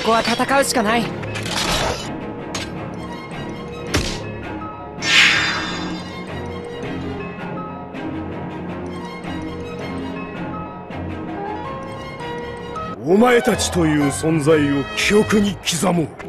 ここは戦うしかない。お前たちという存在を記憶に刻もう。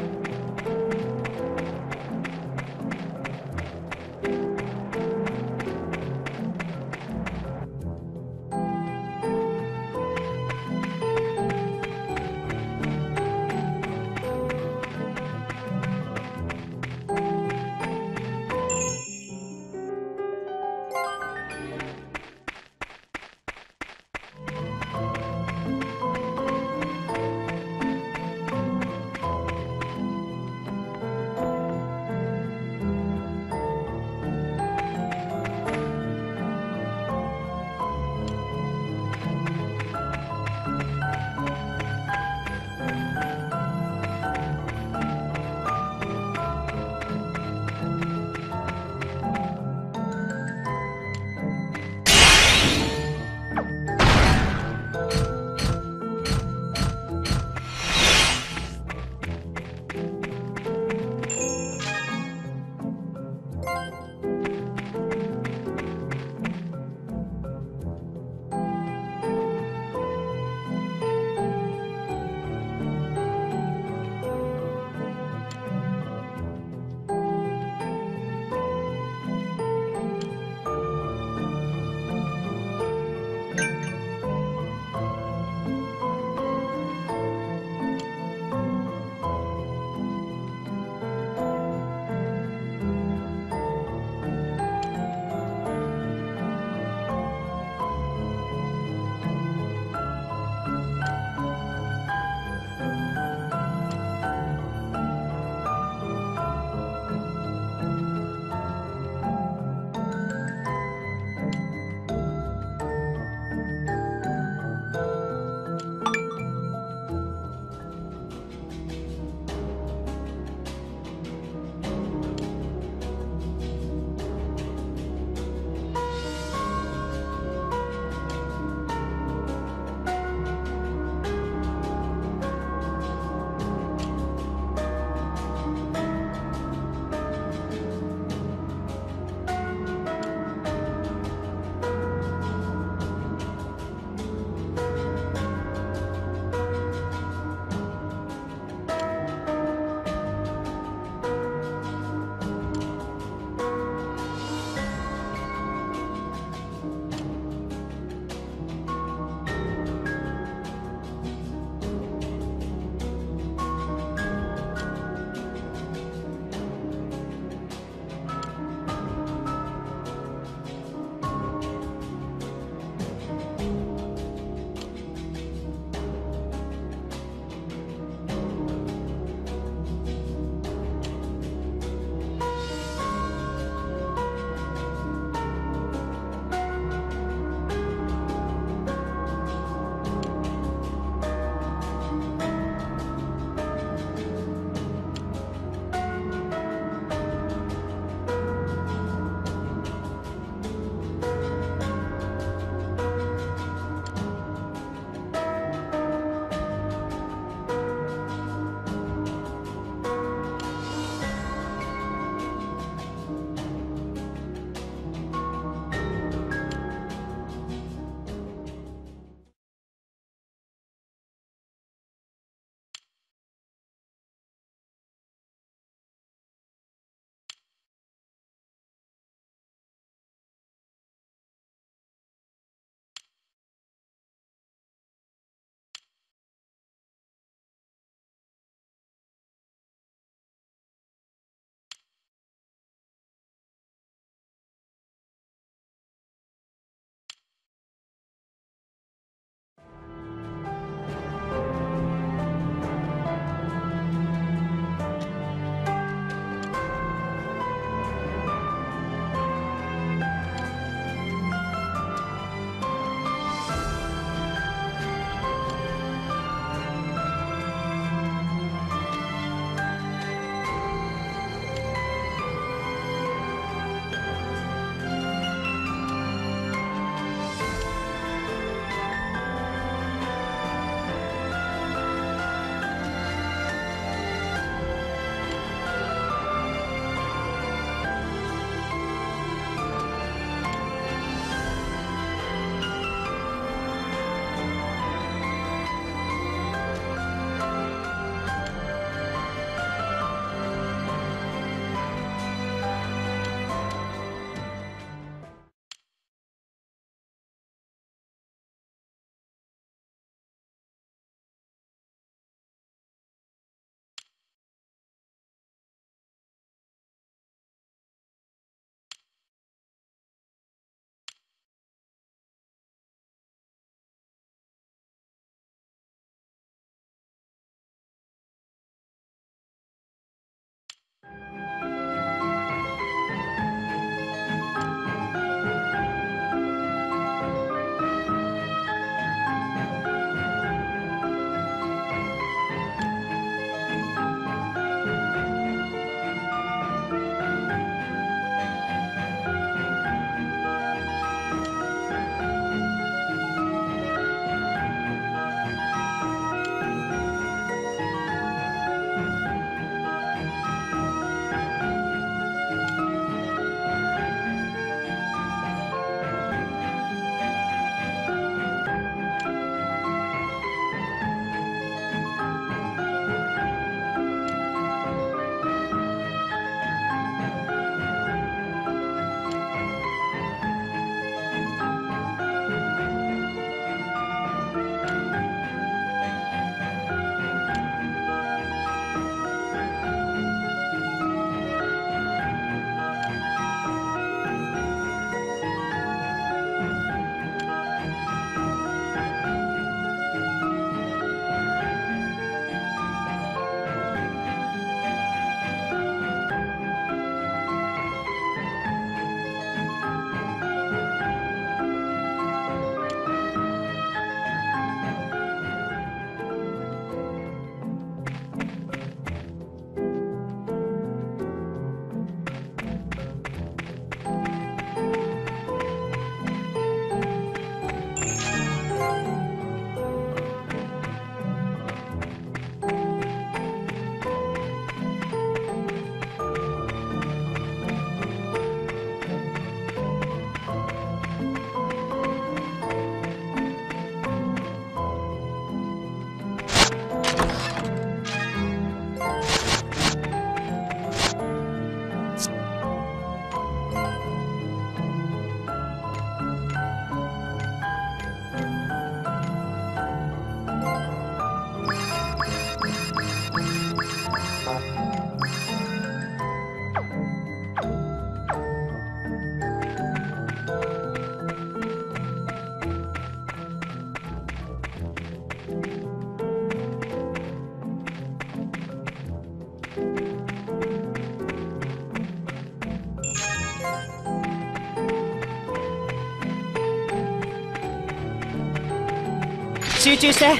集中して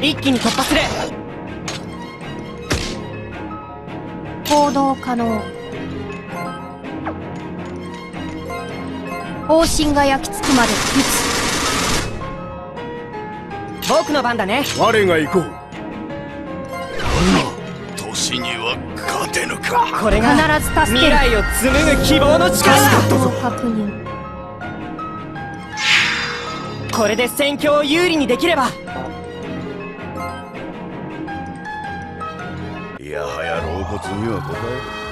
一気に突破する。行動可能。方針が焼き付くまで撃僕の番だね。我が行こう。年には勝てぬか。これが必ず助ける。未来を紡ぐ希望の力。確認。これで戦況を有利にできれば骨には答え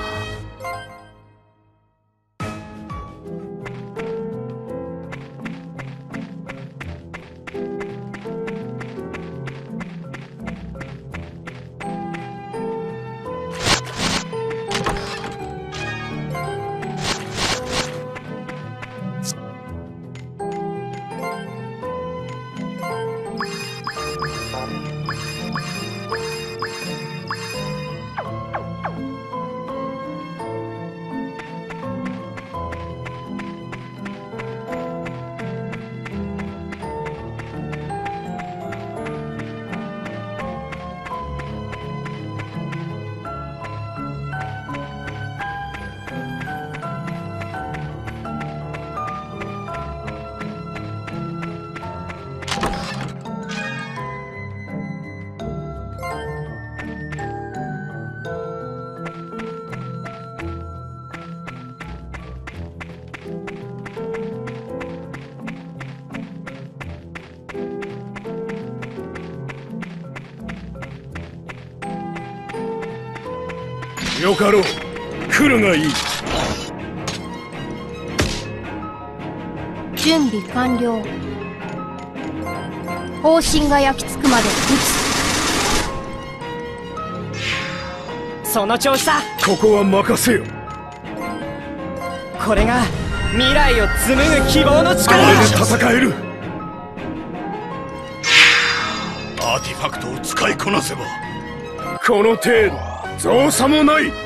よかろう。来るがいい。準備完了。方針が焼き付くまで撃その調子だここは任せよ。これが未来を紡ぐ希望のこ力れでだ戦える。アーティファクトを使いこなせば。この程度造作もない。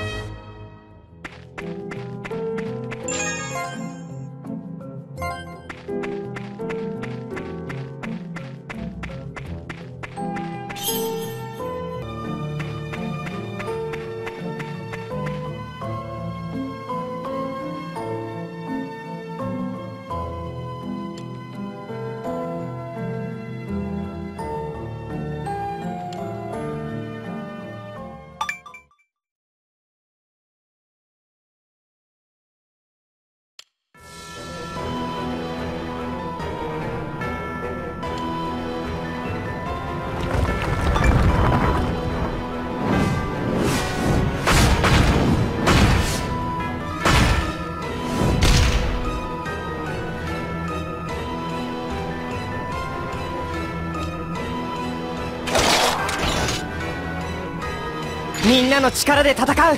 みんなの力で戦う。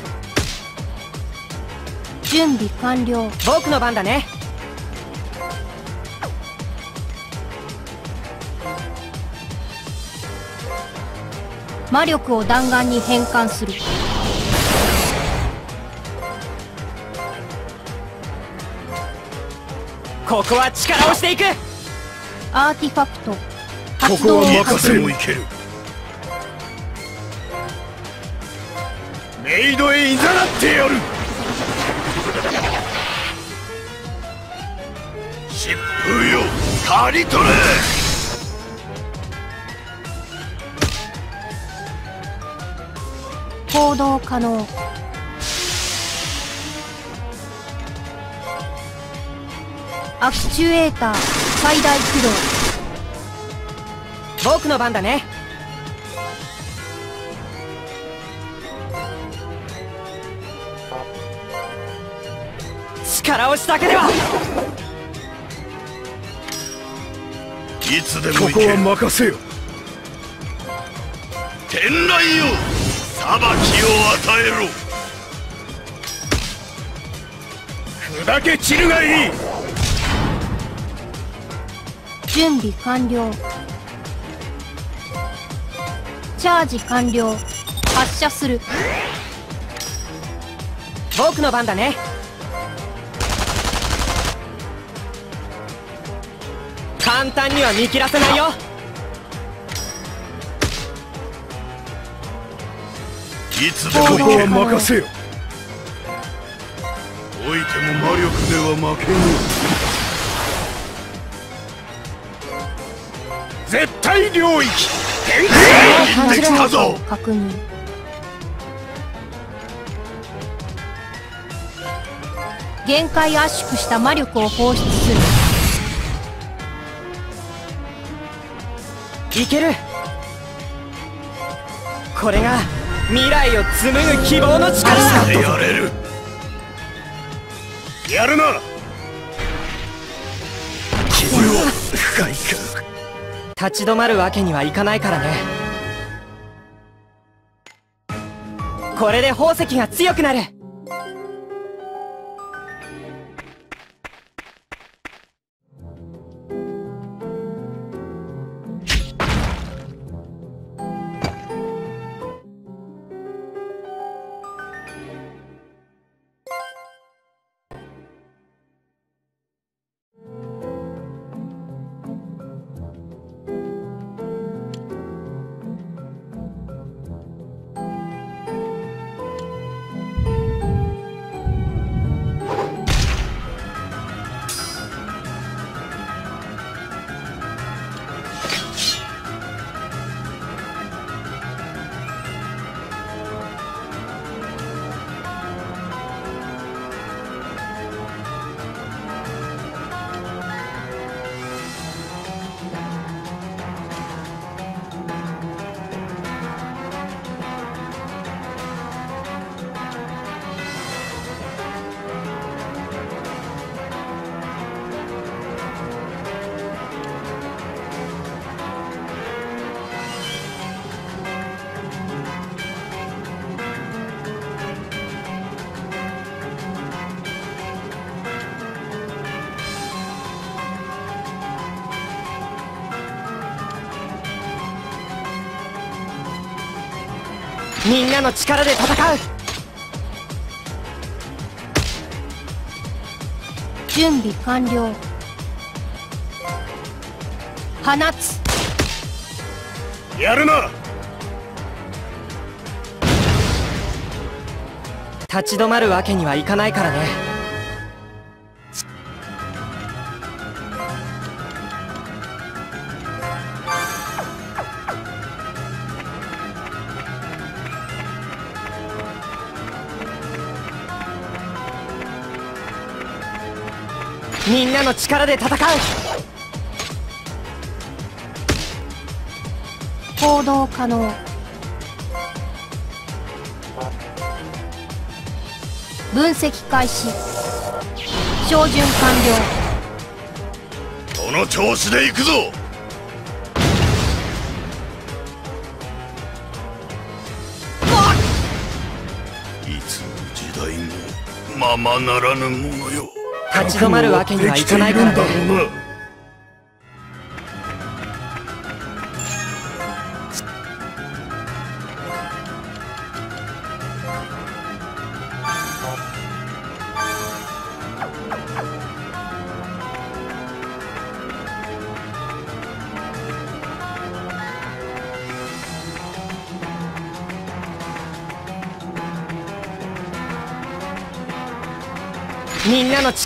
準備完了。僕の番だね。魔力を弾丸に変換する。ここは力をしていく。アーティファクト。こ発こは任せるもいけるメイドへいざなってやる。疾風よ刈り取れ。行動可能。アクチュエーター最大駆動。僕の番だね力押しだけではいつでここはもいける。任せよ天雷よ裁きを与えろ。砕け散るがいい。準備完了。チャージ完了。発射する。僕の番だね簡単には見切らせないよ。いつでも行け。任せよおいても魔力では負けぬ。絶対領域。展開行ってきたぞ。確認。限界圧縮した魔力を放出する。いける。これが未来を紡ぐ希望の力。だやれる。やるな。君は深いか立ち止まるわけにはいかないからね。これで宝石が強くなるみんなの力で戦う。準備完了。放つ。やるな。立ち止まるわけにはいかないからねなの力で戦う。行動可能。分析開始。照準完了。この調子で行くぞ。いつの時代もままならぬものよ立ち止まるわけにはいかないからね。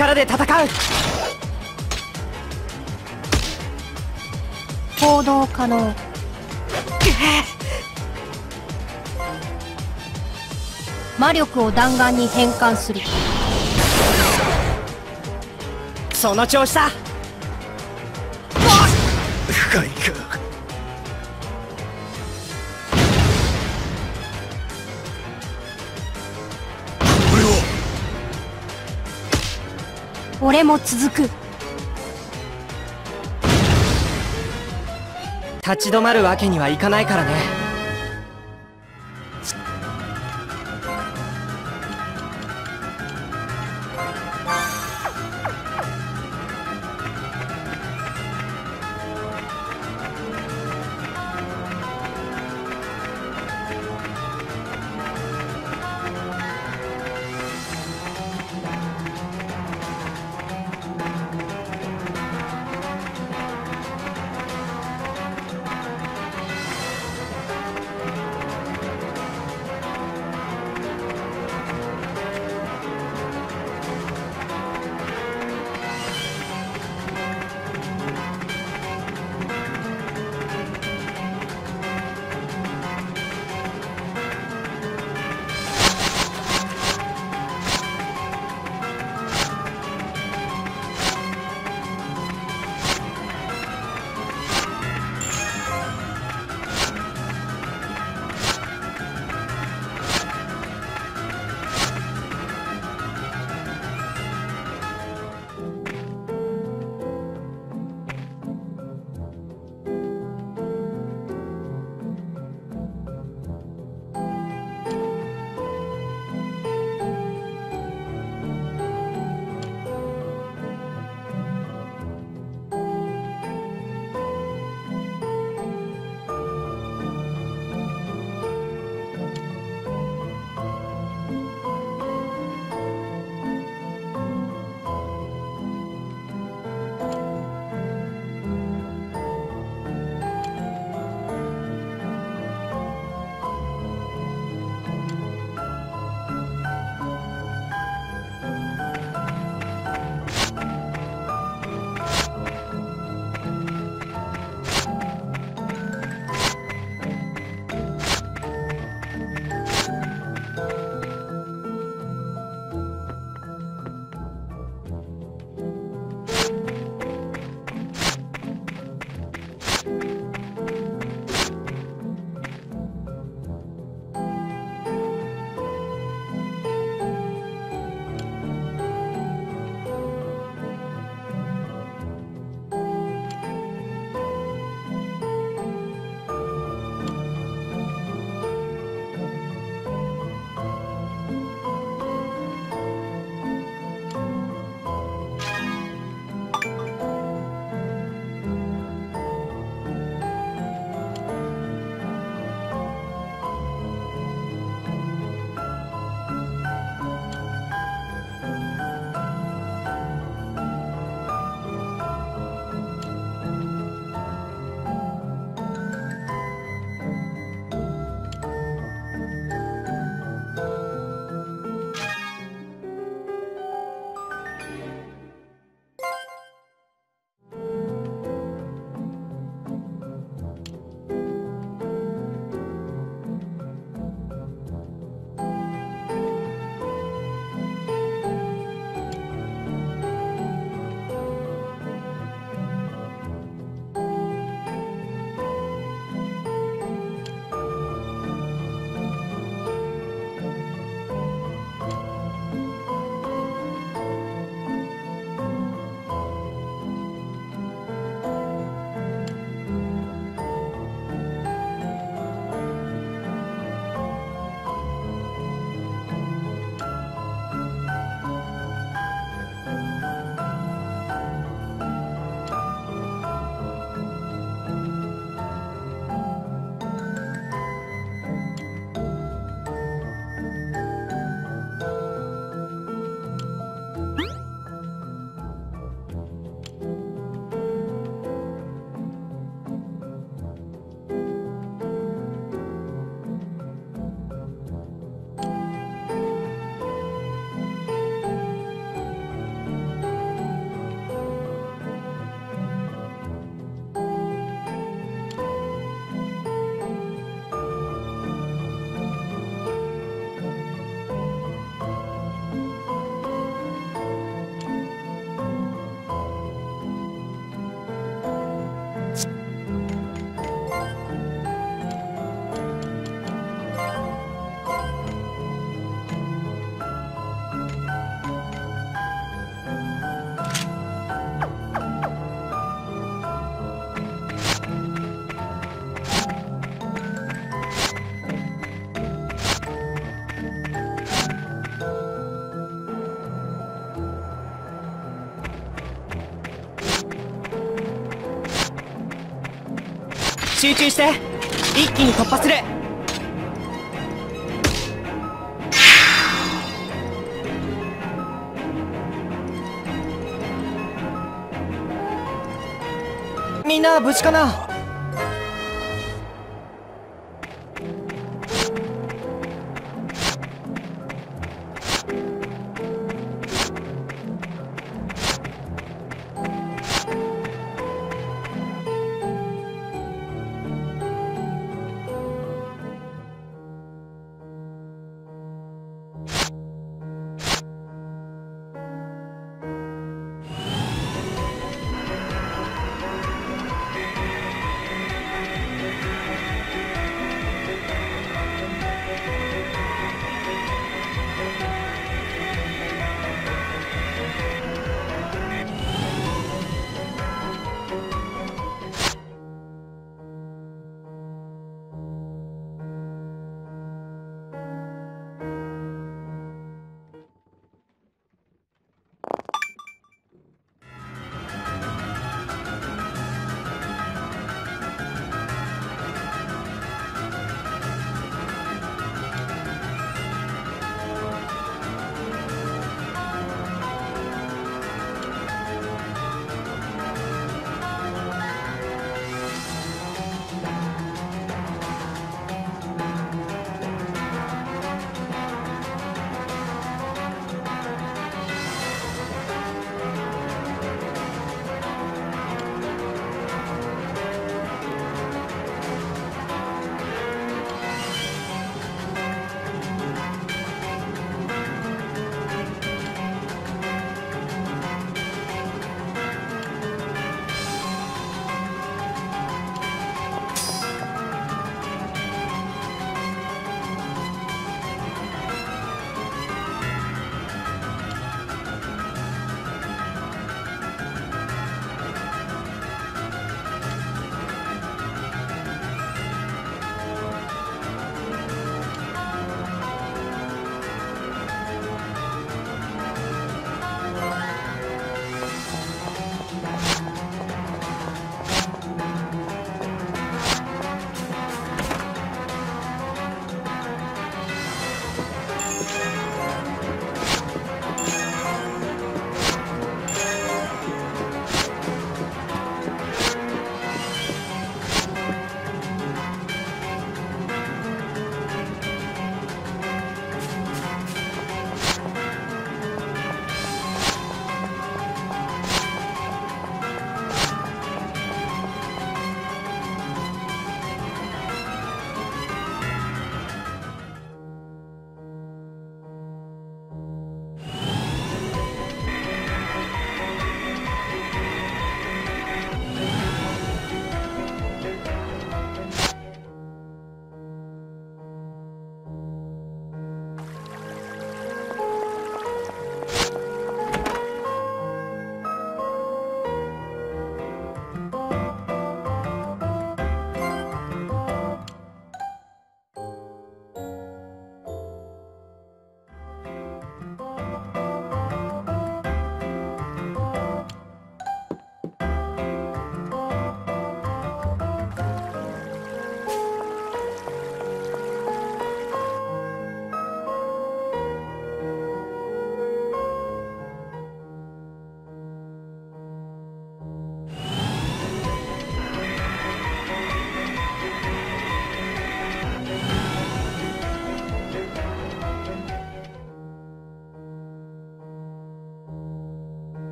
力で戦う。行動可能。魔力を弾丸に変換する。その調子だも続く。立ち止まるわけにはいかないからね。中して一気に突破する。みんな無事かな？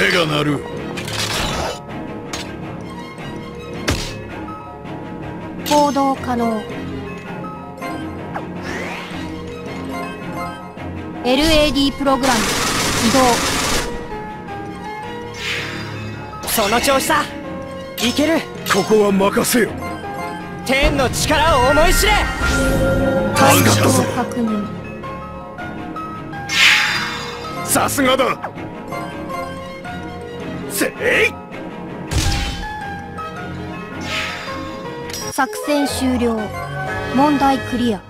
腕が鳴る。行動可能。LAD プログラム。起動。その調子だいける。ここは任せよ。天の力を思い知れ。解感謝消確認。さすがだ作戦終了。問題クリア。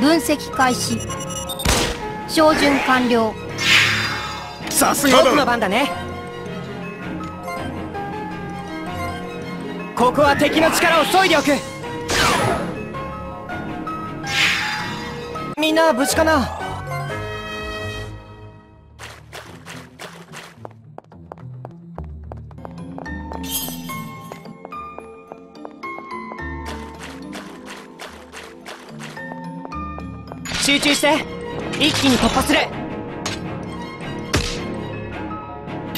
分析開始。照準完了。さすが僕のだ番だね。ここは敵の力を削いでおく。みんな無事かな？一気に突破する。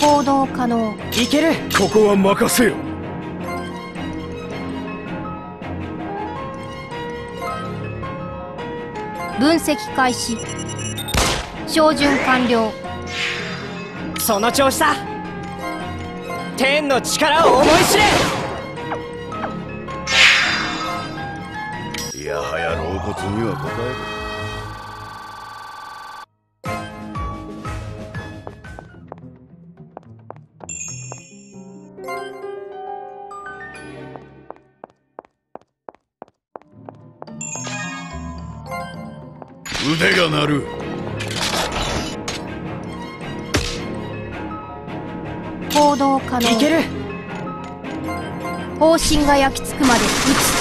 行動可能。いける。ここは任せよ。分析開始。照準完了。その調子だ。天の力を思い知れ。いやはや老骨には応える腕が鳴る。行動可能いける。方針が焼き付くまで撃つ。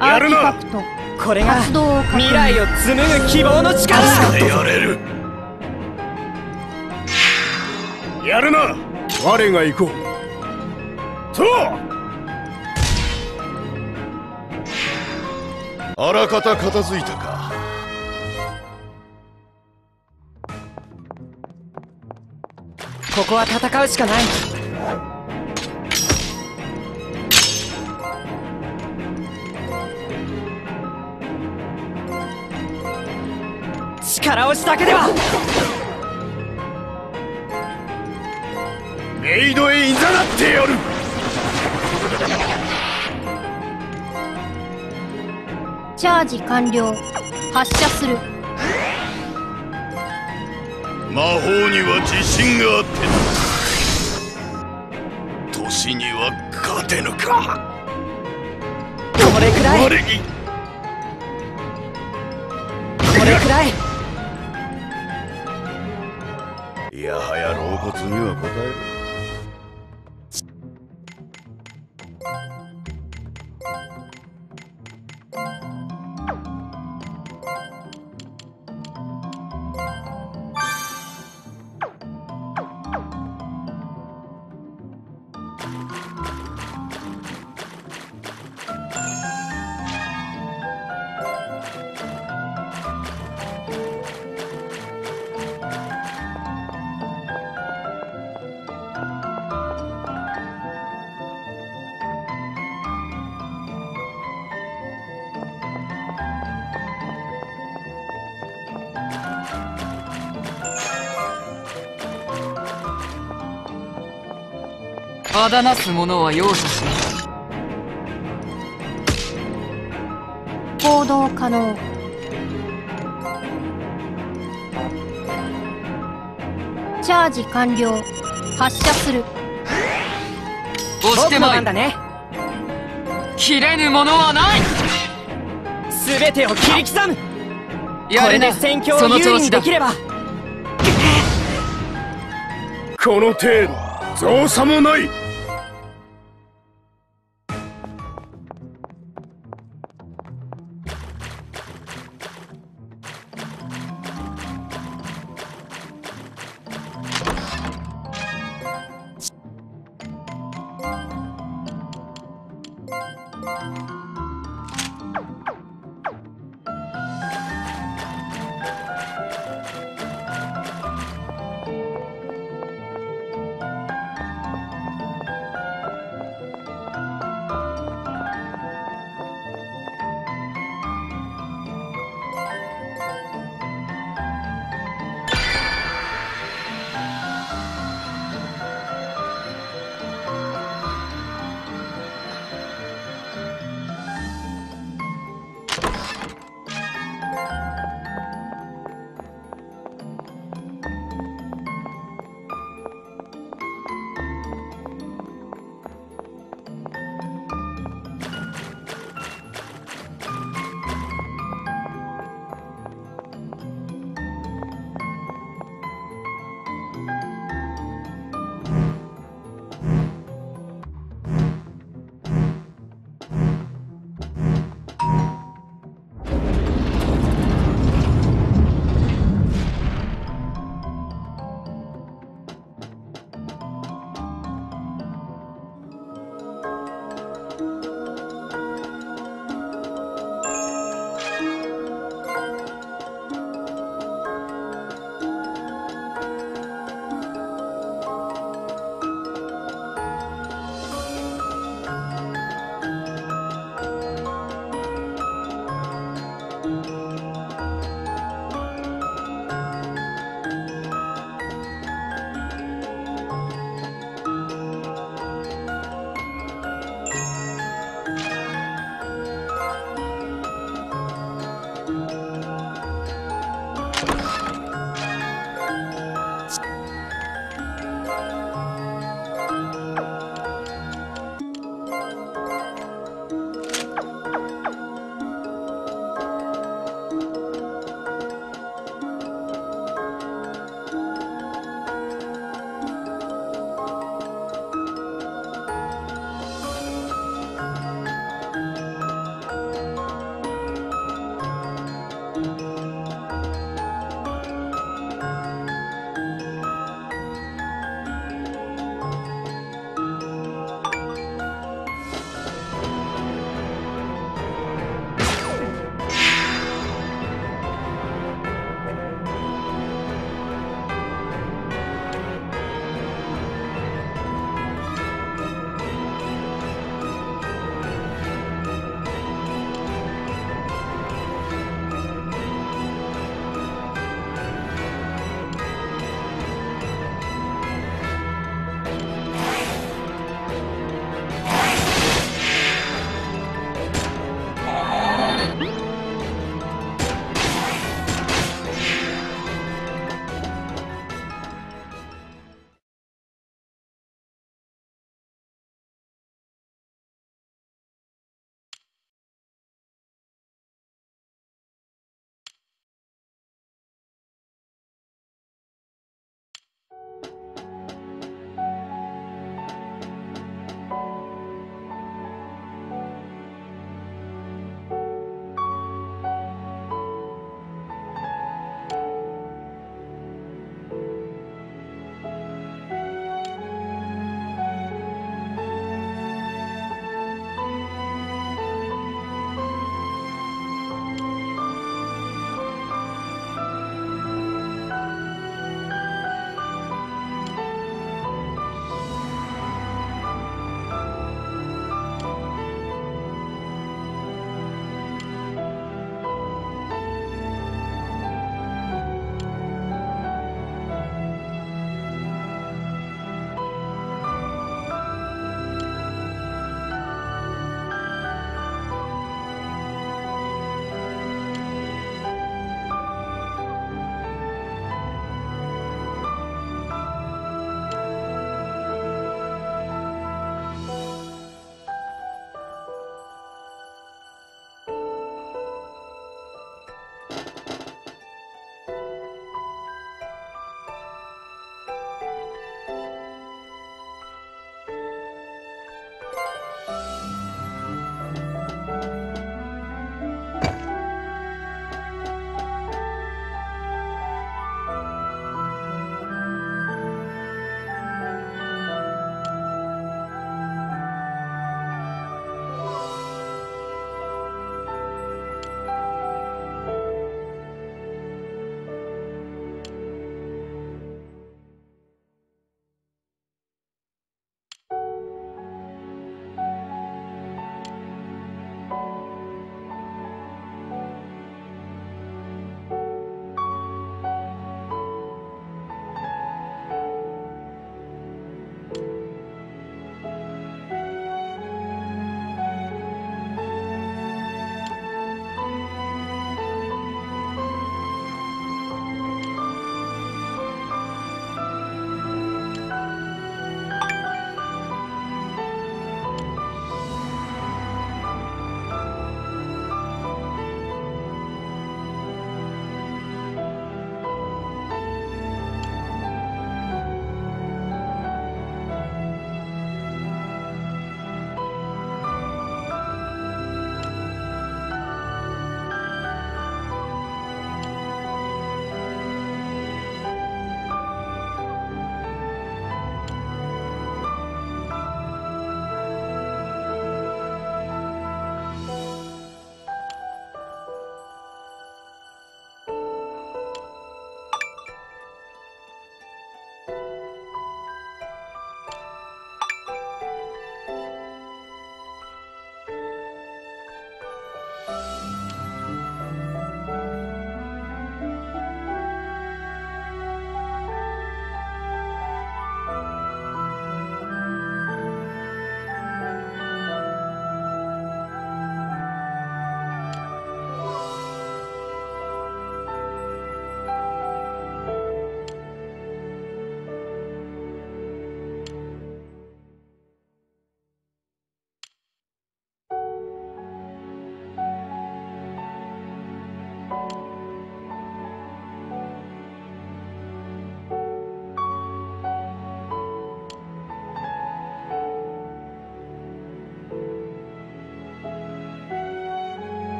アーテやるなィファクト。これが活動を確認未来を紡ぐ希望の力だ。やれる。やるな。我が行こう？そうあらかた片付いたか。ここは戦うしかない。力押しだけでは。メイドへいざなってやるチャージ完了。発射する。魔法には自信があってな年には勝てぬか。これくらい。これくらいいあだなす者は容赦しない。行動可能。チャージ完了。発射する。押してまい番だね。切れぬものはない。全てを切り刻む。これで戦況そを有利の調子だにできれば。この程度造作もない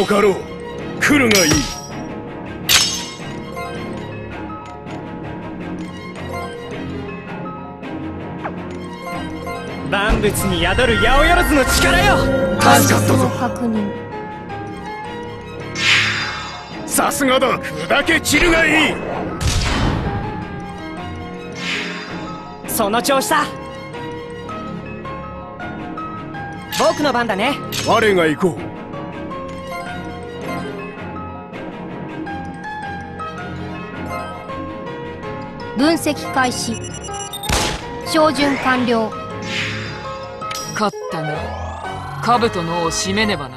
よかろう。来るがいい。万物に宿る八百万の力よ。解説を確認さすがだ。砕け散るがいい。その調子さ僕の番だね。我が行こう分析開始。照準完了。勝ったな。兜の尾を締めねば